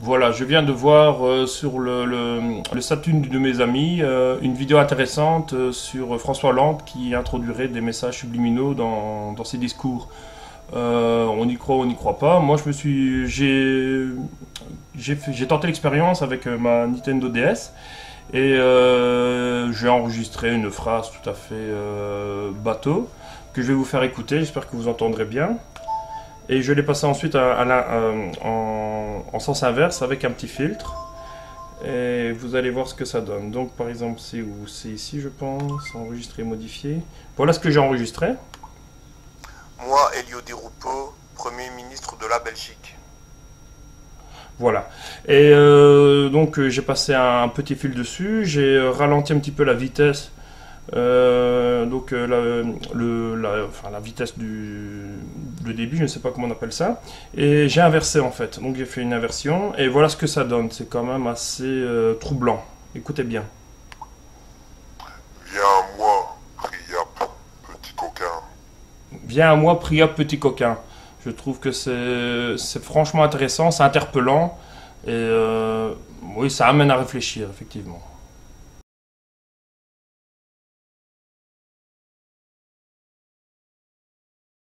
Voilà, je viens de voir euh, sur le, le, le statut de mes amis euh, une vidéo intéressante euh, sur François Hollande qui introduirait des messages subliminaux dans, ses discours. On y croit, on n'y croit pas. Moi, je me suis, j'ai, tenté l'expérience avec ma Nintendo DS et j'ai enregistré une phrase tout à fait bateau que je vais vous faire écouter. J'espère que vous entendrez bien. Et je l'ai passé ensuite à, à la- euh, en, en sens inverse avec un petit filtre. Et vous allez voir ce que ça donne. Donc, par exemple, c'est ici, je pense. Enregistrer, modifier. Voilà ce que j'ai enregistré. Moi, Elio Di Rupo, Premier ministre de la Belgique. Voilà. Et euh, donc euh, j'ai passé un, un petit fil dessus, j'ai ralenti un petit peu la vitesse, donc euh, la, le, la, enfin, la vitesse du le débit, je ne sais pas comment on appelle ça, et j'ai inversé en fait. Donc j'ai fait une inversion et voilà ce que ça donne. C'est quand même assez euh, troublant. Écoutez bien. Viens à moi, Priap, petit coquin. Viens à moi, Priap, petit coquin. Je trouve que c'est c'est franchement intéressant, c'est interpellant et euh, oui, ça amène à réfléchir effectivement.